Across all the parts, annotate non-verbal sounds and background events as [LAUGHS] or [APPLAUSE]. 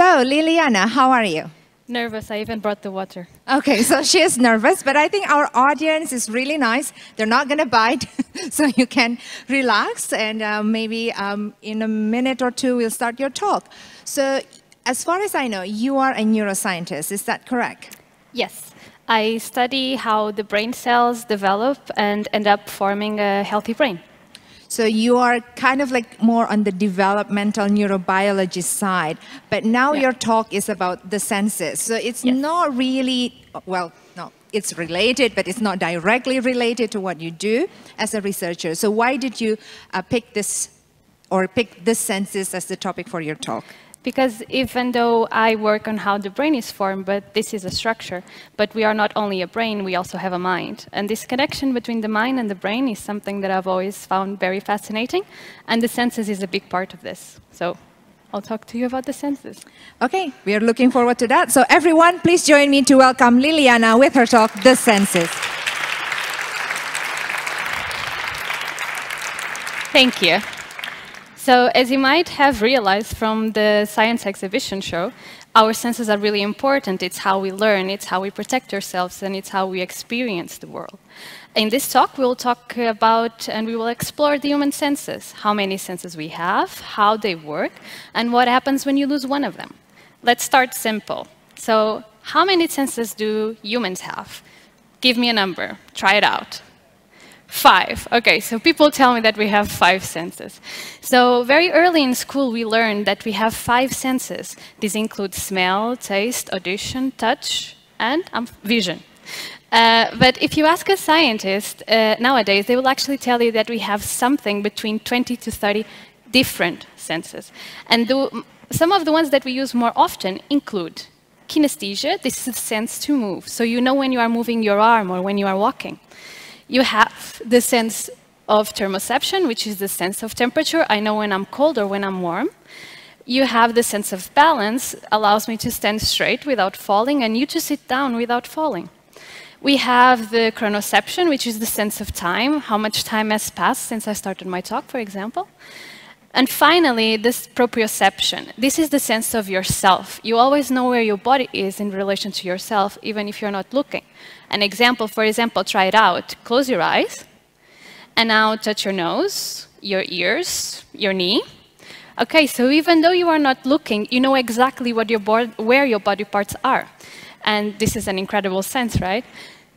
So, Liliana, how are you? Nervous. I even brought the water. Okay, so she is nervous, but I think our audience is really nice. They're not going to bite, [LAUGHS] so you can relax, and uh, maybe um, in a minute or two, we'll start your talk. So, as far as I know, you are a neuroscientist, is that correct? Yes. I study how the brain cells develop and end up forming a healthy brain. So you are kind of like more on the developmental neurobiology side, but now Yeah. your talk is about the senses. So it's Yes. not really, well, no, it's related, but it's not directly related to what you do as a researcher. So why did you uh, pick this or pick the senses as the topic for your talk? Because even though I work on how the brain is formed, but this is a structure, but we are not only a brain, we also have a mind. And this connection between the mind and the brain is something that I've always found very fascinating, and the senses is a big part of this. So I'll talk to you about the senses. Okay, we are looking forward to that. So everyone, please join me to welcome Liliana with her talk, The Senses. Thank you. So, as you might have realized from the science exhibition show, our senses are really important. It's how we learn, it's how we protect ourselves, and it's how we experience the world. In this talk, we'll talk about and we will explore the human senses how many senses we have, how they work, and what happens when you lose one of them. Let's start simple. So, how many senses do humans have? Give me a number, try it out. Five. Okay, so people tell me that we have five senses. So very early in school, we learned that we have five senses. These include smell, taste, audition, touch, and um, vision. Uh, but if you ask a scientist uh, nowadays, they will actually tell you that we have something between 20 to 30 different senses. And the, some of the ones that we use more often include kinesthesia. This is the sense to move. So you know when you are moving your arm or when you are walking. You have the sense of thermoception, which is the sense of temperature. I know when I'm cold or when I'm warm. You have the sense of balance, allows me to stand straight without falling, and you to sit down without falling. We have the chronoception, which is the sense of time, how much time has passed since I started my talk, for example. And finally, this proprioception. This is the sense of yourself. You always know where your body is in relation to yourself, even if you're not looking. An example, for example, try it out. Close your eyes, and now touch your nose, your ears, your knee. Okay, so even though you are not looking, you know exactly what your bod- where your body parts are. And this is an incredible sense, right?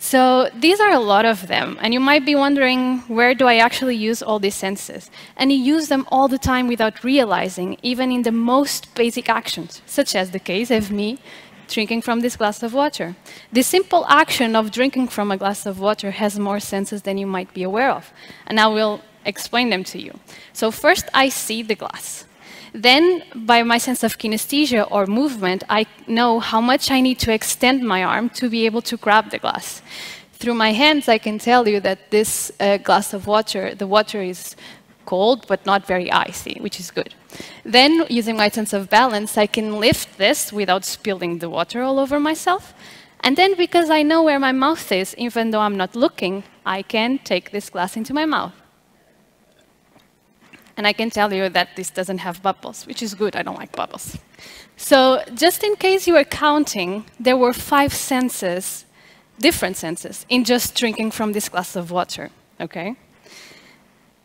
So these are a lot of them, and you might be wondering, where do I actually use all these senses? And you use them all the time without realizing, even in the most basic actions, such as the case of me drinking from this glass of water. The simple action of drinking from a glass of water has more senses than you might be aware of, and I will explain them to you. So first, I see the glass. Then, by my sense of kinesthesia or movement, I know how much I need to extend my arm to be able to grab the glass. Through my hands, I can tell you that this uh, glass of water, the water is cold but not very icy, which is good. Then, using my sense of balance, I can lift this without spilling the water all over myself. And then, because I know where my mouth is, even though I'm not looking, I can take this glass into my mouth. And I can tell you that this doesn't have bubbles, which is good. I don't like bubbles. So, just in case you were counting, there were five senses, different senses, in just drinking from this glass of water. Okay?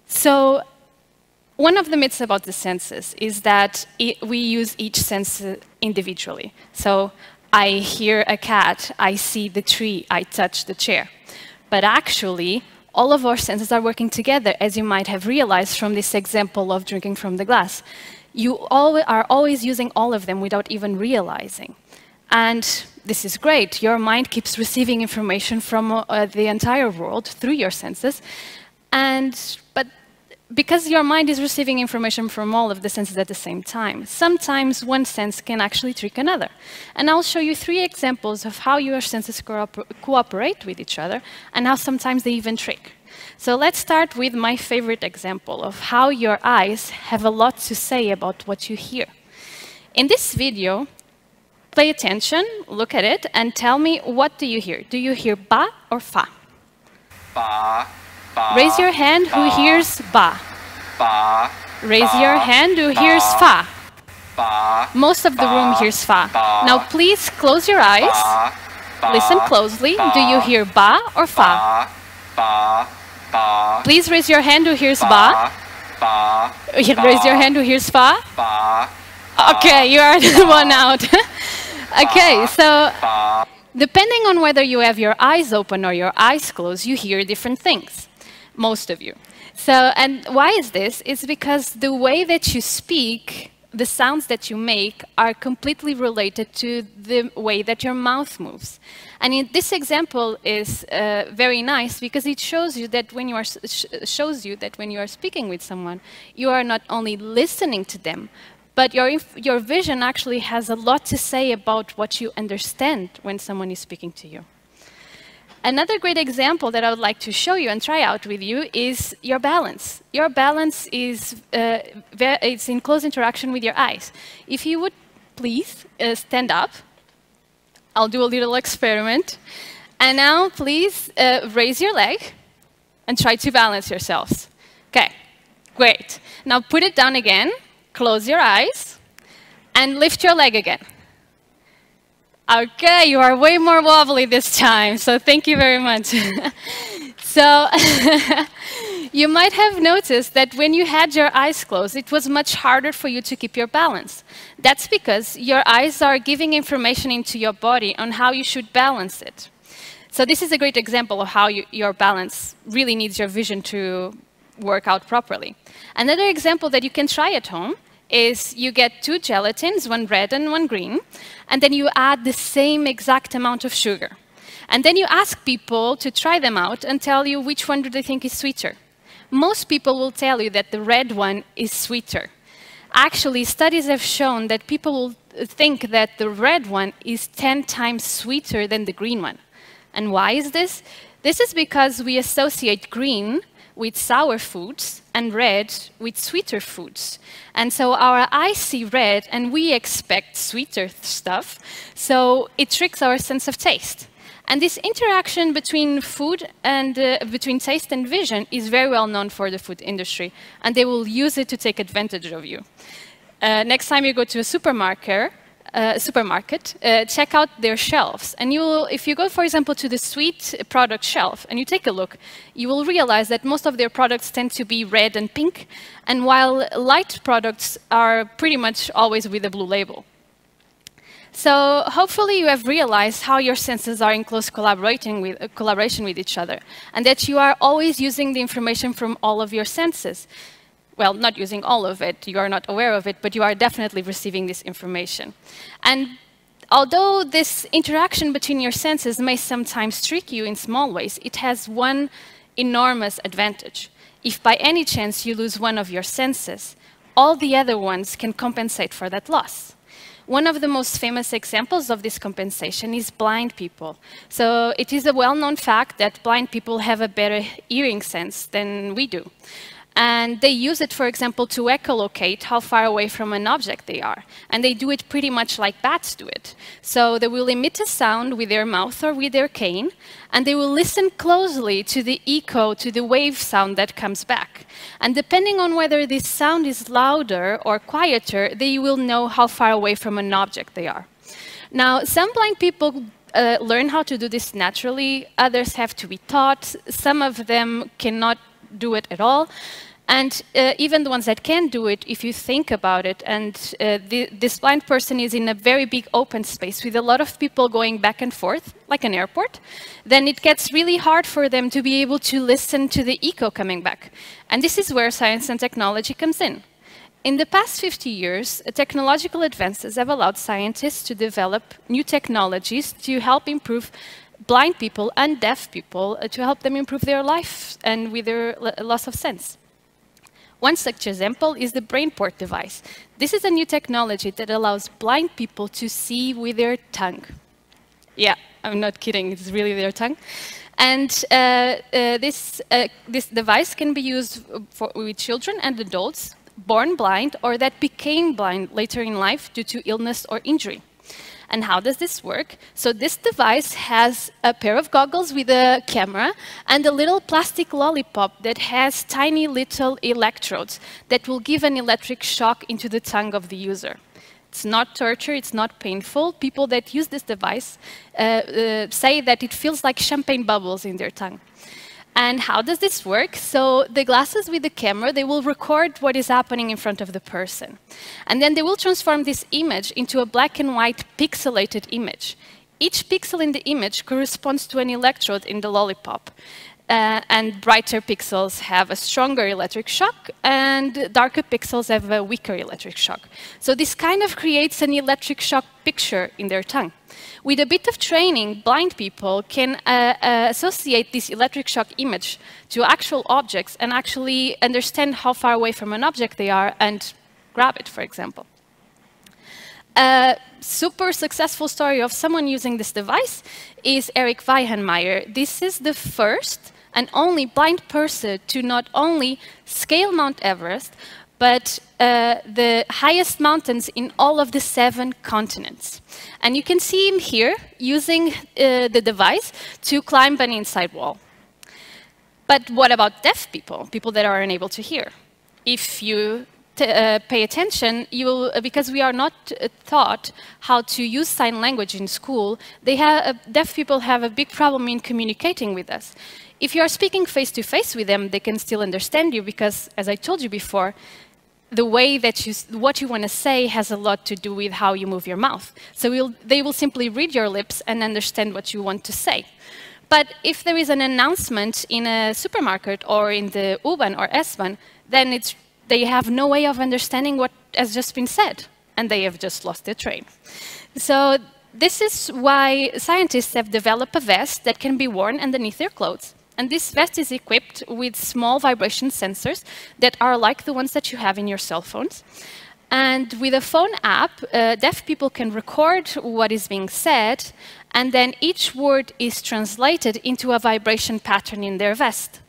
So, one of the myths about the senses is that i we use each sense individually. So, I hear a cat, I see the tree, I touch the chair. But actually, all of our senses are working together, as you might have realized from this example of drinking from the glass. You are always using all of them without even realizing. And this is great. Your mind keeps receiving information from uh, the entire world through your senses. And, because your mind is receiving information from all of the senses at the same time, sometimes one sense can actually trick another. And I'll show you three examples of how your senses cooper cooperate with each other and how sometimes they even trick. So let's start with my favorite example of how your eyes have a lot to say about what you hear. In this video, pay attention, look at it, and tell me what do you hear? Do you hear ba or fa? Ba, ba. Raise your hand who hears ba. Ba, raise Ba. your hand who hears fa. Ba. Most of the room hears fa. Now please close your eyes. Listen closely. Do you hear ba or fa? Ba. Ba. Please raise your hand who hears ba. Ba. Ba. [LAUGHS] Raise your hand who hears fa. Ba. Okay, you are the one out. [LAUGHS] okay, so depending on whether you have your eyes open or your eyes closed, you hear different things. Most of you. So, and why is this? It's because the way that you speak, the sounds that you make, are completely related to the way that your mouth moves. And in this example is uh, very nice because it shows you that when you are sh shows you that when you are speaking with someone, you are not only listening to them, but your, your vision actually has a lot to say about what you understand when someone is speaking to you. Another great example that I would like to show you and try out with you is your balance. Your balance is uh, it's in close interaction with your eyes. If you would please uh, stand up, I'll do a little experiment. And now please uh, raise your leg and try to balance yourselves. Okay, great. Now put it down again, close your eyes, and lift your leg again. Okay, you are way more wobbly this time, so thank you very much. [LAUGHS] so, [LAUGHS] you might have noticed that when you had your eyes closed, it was much harder for you to keep your balance. That's because your eyes are giving information into your body on how you should balance it. So, this is a great example of how you, your balance really needs your vision to work out properly. Another example that you can try at home is you get two gelatins, one red and one green, and then you add the same exact amount of sugar. And then you ask people to try them out and tell you which one do they think is sweeter. Most people will tell you that the red one is sweeter. Actually, studies have shown that people will think that the red one is 10 times sweeter than the green one. And why is this? This is because we associate green with sour foods and red with sweeter foods. And so our eyes see red and we expect sweeter stuff, so it tricks our sense of taste. And this interaction between food and uh, between taste and vision is very well known for the food industry, and they will use it to take advantage of you. Uh, next time you go to a supermarket, uh, supermarket, uh, check out their shelves. And you will, if you go, for example, to the sweet product shelf and you take a look, you will realize that most of their products tend to be red and pink, and while light products are pretty much always with a blue label. So hopefully you have realized how your senses are in close collaborating with, uh, collaboration with each other, and that you are always using the information from all of your senses. Well, not using all of it, you are not aware of it, but you are definitely receiving this information. And although this interaction between your senses may sometimes trick you in small ways, it has one enormous advantage. If by any chance you lose one of your senses, all the other ones can compensate for that loss. One of the most famous examples of this compensation is blind people. So it is a well-known fact that blind people have a better hearing sense than we do. And they use it, for example, to echolocate how far away from an object they are. And they do it pretty much like bats do it. So they will emit a sound with their mouth or with their cane, and they will listen closely to the echo, to the wave sound that comes back. And depending on whether this sound is louder or quieter, they will know how far away from an object they are. Now, some blind people uh, learn how to do this naturally, others have to be taught, some of them cannot do it at all. And uh, even the ones that can do it, if you think about it, and uh, the, this blind person is in a very big open space with a lot of people going back and forth, like an airport, then it gets really hard for them to be able to listen to the echo coming back. And this is where science and technology comes in. In the past 50 years, technological advances have allowed scientists to develop new technologies to help improve blind people and deaf people uh, to help them improve their life and with their loss of sense. One such example is the BrainPort device. This is a new technology that allows blind people to see with their tongue. Yeah, I'm not kidding, it's really their tongue. And uh, uh, this, uh, this device can be used for, with children and adults born blind or that became blind later in life due to illness or injury. And how does this work? So this device has a pair of goggles with a camera and a little plastic lollipop that has tiny little electrodes that will give an electric shock into the tongue of the user. It's not torture, it's not painful. People that use this device uh, uh, say that it feels like champagne bubbles in their tongue. And how does this work? So the glasses with the camera, they will record what is happening in front of the person. And then they will transform this image into a black and white pixelated image. Each pixel in the image corresponds to an electrode in the lollipop. Uh, and brighter pixels have a stronger electric shock, and darker pixels have a weaker electric shock. So this kind of creates an electric shock picture in their tongue. With a bit of training, blind people can uh, uh, associate this electric shock image to actual objects and actually understand how far away from an object they are and grab it, for example. A super successful story of someone using this device is Eric Weihenmayer. This is the first and only blind person to not only scale Mount Everest, but uh, the highest mountains in all of the seven continents. And you can see him here using uh, the device to climb an inside wall. But what about deaf people, people that are unable to hear? If you uh, pay attention, you will, uh, because we are not uh, taught how to use sign language in school, they have, uh, deaf people have a big problem in communicating with us. If you are speaking face to face with them, they can still understand you because, as I told you before, the way that you, what you want to say has a lot to do with how you move your mouth. So they will simply read your lips and understand what you want to say. But if there is an announcement in a supermarket or in the U-Bahn or S-Bahn, then it's, they have no way of understanding what has just been said, and they have just lost their train. So this is why scientists have developed a vest that can be worn underneath their clothes. And this vest is equipped with small vibration sensors that are like the ones that you have in your cell phones. And with a phone app, uh, deaf people can record what is being said, and then each word is translated into a vibration pattern in their vest.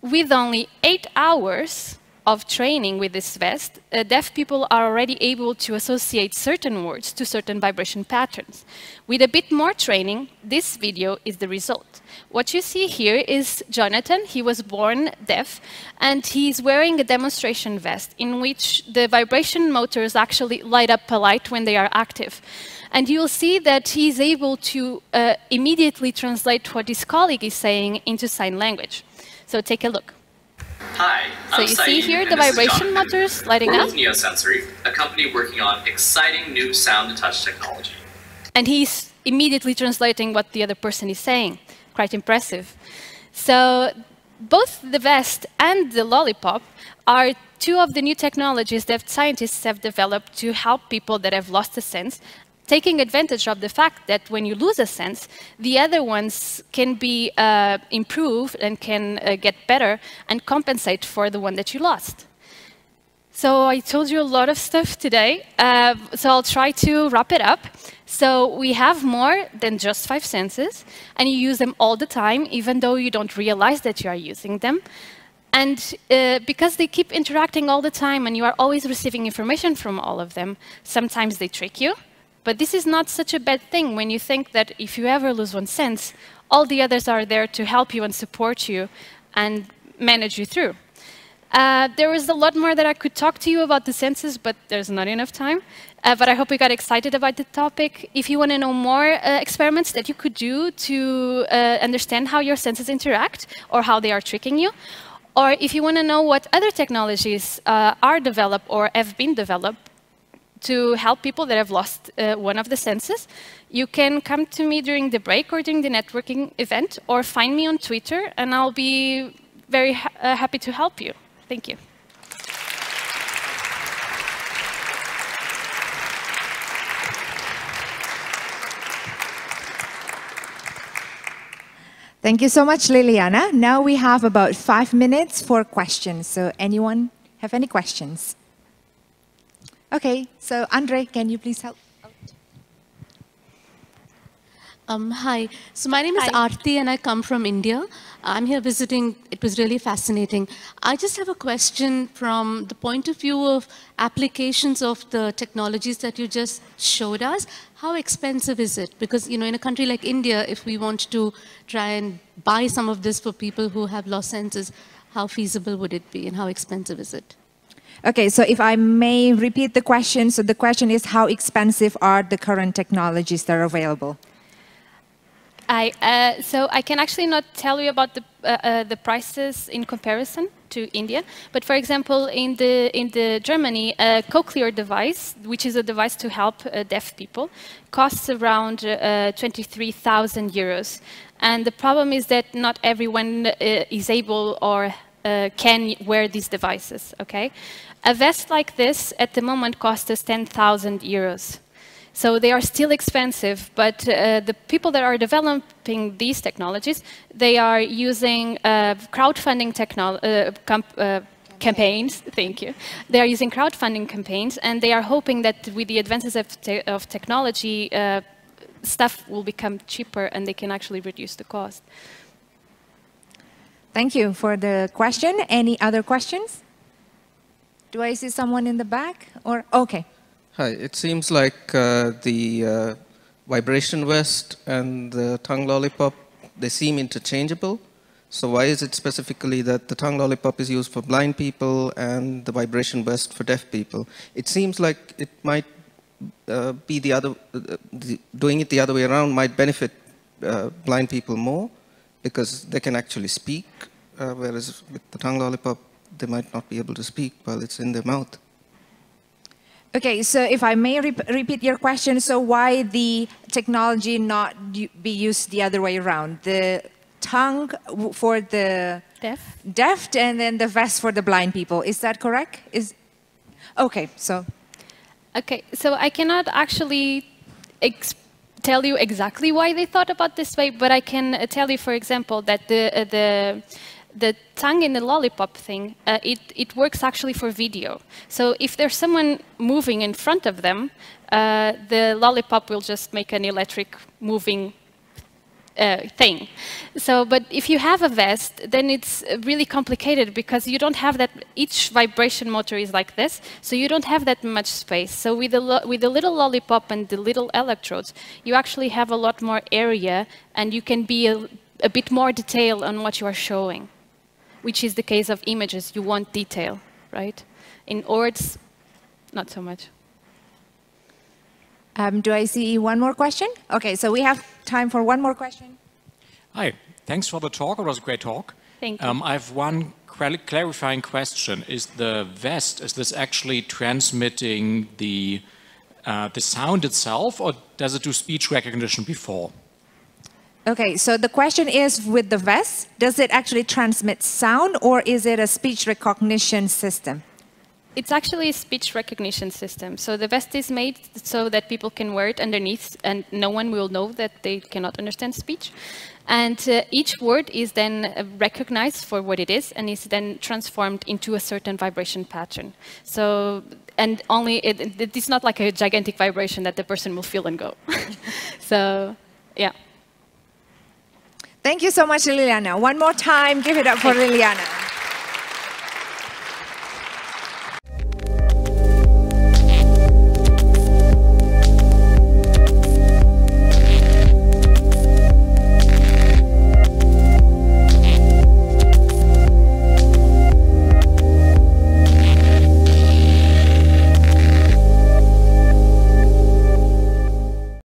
With only eight hours of training with this vest, uh, deaf people are already able to associate certain words to certain vibration patterns. With a bit more training, this video is the result. What you see here is Jonathan. He was born deaf, and he's wearing a demonstration vest in which the vibration motors actually light up a light when they are active. And you'll see that he's able to uh, immediately translate what his colleague is saying into sign language. So take a look. Hi, So I'm you Saeed, see here the vibration motors lighting We're up? with Neosensory, a company working on exciting new sound-to-touch technology. and he's immediately translating what the other person is saying. Quite impressive. So both the vest and the lollipop are two of the new technologies that scientists have developed to help people that have lost a sense, taking advantage of the fact that when you lose a sense, the other ones can be uh, improved and can uh, get better and compensate for the one that you lost. So I told you a lot of stuff today, uh, so I'll try to wrap it up. So we have more than just five senses, and you use them all the time, even though you don't realize that you are using them. And uh, because they keep interacting all the time and you are always receiving information from all of them, sometimes they trick you. But this is not such a bad thing when you think that if you ever lose one sense, all the others are there to help you and support you and manage you through. Uh, there is a lot more that I could talk to you about the senses, but there's not enough time. Uh, but I hope you got excited about the topic. If you want to know more uh, experiments that you could do to uh, understand how your senses interact or how they are tricking you, or if you want to know what other technologies uh, are developed or have been developed to help people that have lost uh, one of the senses, you can come to me during the break or during the networking event, or find me on Twitter, and I'll be very ha uh, happy to help you. Thank you. Thank you so much, Liliana. Now we have about five minutes for questions. So anyone have any questions? Okay, so Andre, can you please help? Um, hi. So my name is Hi. Aarti and I come from India. I'm here visiting. It was really fascinating. I just have a question from the point of view of applications of the technologies that you just showed us. How expensive is it? Because, you know, in a country like India, if we want to try and buy some of this for people who have lost senses, how feasible would it be and how expensive is it? Okay, so if I may repeat the question, so the question is how expensive are the current technologies that are available? I, uh, so I can actually not tell you about the, uh, uh, the prices in comparison to India, but for example, in the in the Germany, a cochlear device, which is a device to help uh, deaf people, costs around uh, 23,000 euros. And the problem is that not everyone uh, is able or uh, can wear these devices. Okay, a vest like this at the moment costs us 10,000 euros. So they are still expensive, but uh, the people that are developing these technologies, they are using uh, crowdfunding uh, uh, campaigns. [LAUGHS] Thank you. They are using crowdfunding campaigns, and they are hoping that with the advances of, te- of technology, uh, stuff will become cheaper, and they can actually reduce the cost. Thank you for the question. Any other questions? Do I see someone in the back? Or okay. Hi, it seems like uh, the uh, vibration vest and the tongue lollipop, they seem interchangeable. So why is it specifically that the tongue lollipop is used for blind people and the vibration vest for deaf people? It seems like it might uh, be the other, uh, the, doing it the other way around might benefit uh, blind people more because they can actually speak, uh, whereas with the tongue lollipop, they might not be able to speak while it's in their mouth. Okay, so if I may rep- repeat your question, so why the technology not be used the other way around? The tongue w- for the Deaf? deaf and then the vest for the blind people. Is that correct? Is okay. So Okay, so I cannot actually ex- tell you exactly why they thought about this way, but I can uh, tell you, for example, that the uh, the the tongue in the lollipop thing uh, it it works actually for video. So if there's someone moving in front of them, uh, the lollipop will just make an electric moving uh, thing. So, but if you have a vest, then it's really complicated because you don't have that. Each vibration motor is like this, so you don't have that much space. So with the with the little lollipop and the little electrodes, you actually have a lot more area, and you can be a, a bit more detailed on what you are showing, which is the case of images. You want detail, right? In words, not so much. Um, do I see one more question? Okay, so we have time for one more question. Hi, thanks for the talk. It was a great talk. Thank you. Um, I have one quali- clarifying question. Is the vest, is this actually transmitting the, uh, the sound itself, or does it do speech recognition before? Okay, so the question is with the vest, does it actually transmit sound or is it a speech recognition system? It's actually a speech recognition system. So the vest is made so that people can wear it underneath and no one will know that they cannot understand speech. And uh, each word is then uh, recognized for what it is and is then transformed into a certain vibration pattern. So, and only, it, it- it's not like a gigantic vibration that the person will feel and go. [LAUGHS] so, yeah. Thank you so much, Liliana. One more time, give it up for Liliana.